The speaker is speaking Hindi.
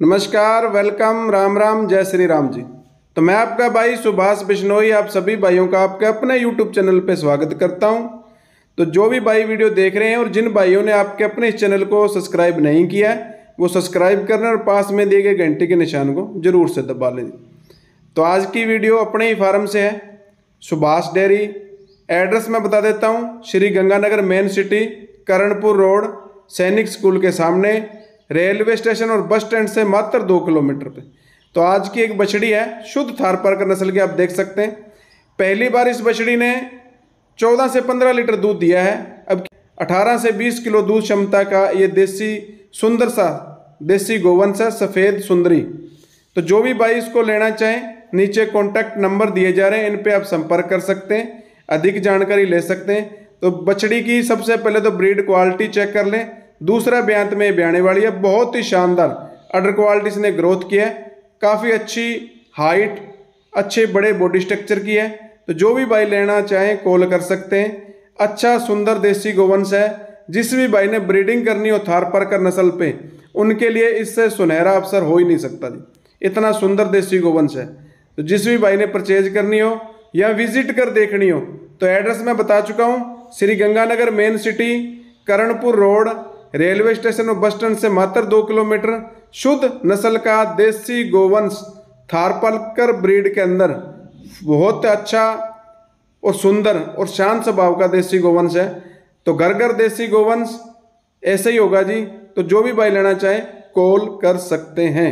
नमस्कार वेलकम राम राम, जय श्री राम जी। तो मैं आपका भाई सुभाष बिश्नोई, आप सभी भाइयों का आपके अपने यूट्यूब चैनल पर स्वागत करता हूँ। तो जो भी भाई वीडियो देख रहे हैं और जिन भाइयों ने आपके अपने इस चैनल को सब्सक्राइब नहीं किया है, वो सब्सक्राइब करना और पास में दिए गए घंटे के निशान को ज़रूर से दबा लें। तो आज की वीडियो अपने ही फार्म से है। सुभाष डेयरी, एड्रेस मैं बता देता हूँ, Sri Ganganagar main city, Karanpur road, सैनिक स्कूल के सामने। रेलवे स्टेशन और बस स्टैंड से मात्र दो किलोमीटर पे। तो आज की एक बछड़ी है, शुद्ध थारपारकर नस्ल की आप देख सकते हैं। पहली बार इस बछड़ी ने 14 से 15 लीटर दूध दिया है। अब 18 से 20 किलो दूध क्षमता का ये देसी सुंदर सा, देसी गोवंश है सफ़ेद सुंदरी। तो जो भी भाई इसको लेना चाहें, नीचे कॉन्टैक्ट नंबर दिए जा रहे हैं, इन पे आप संपर्क कर सकते हैं, अधिक जानकारी ले सकते हैं। तो बछड़ी की सबसे पहले तो ब्रीड क्वालिटी चेक कर लें। दूसरा ब्यांत में ब्याने वाली है। बहुत ही शानदार। अडर क्वालिटी से ग्रोथ किया है। काफ़ी अच्छी हाइट अच्छे बड़े बॉडी स्ट्रक्चर की है। तो जो भी भाई लेना चाहें कॉल कर सकते हैं। अच्छा सुंदर देसी गोवंश है। जिस भी भाई ने ब्रीडिंग करनी हो, थार पर कर नस्ल पे, उनके लिए इससे सुनहरा अवसर हो ही नहीं सकता जी। इतना सुंदर देसी गोवंश है। तो जिस भी भाई ने परचेज करनी हो, या विज़िट कर देखनी हो तो एड्रेस मैं बता चुका हूँ। Sri Ganganagar main city Karanpur road railway station और बस स्टैंड से मात्र दो किलोमीटर शुद्ध नस्ल का देसी गोवंश थारपलकर ब्रीड के अंदर बहुत अच्छा और सुंदर और शांत स्वभाव का देसी गोवंश है। तो घर घर देसी गोवंश ऐसे ही होगा जी। तो जो भी भाई लेना चाहे कॉल कर सकते हैं।